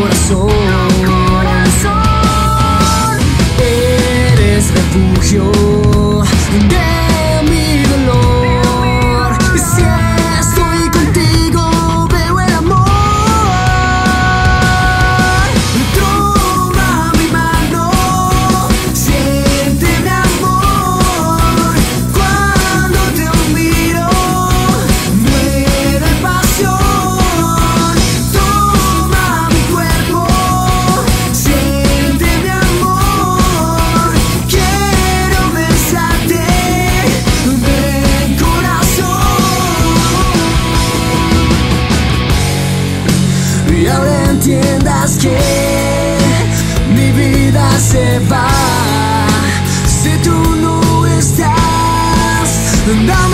corazón. Eres refugio. De y ahora entiendas que mi vida se va si tú no estás. Dame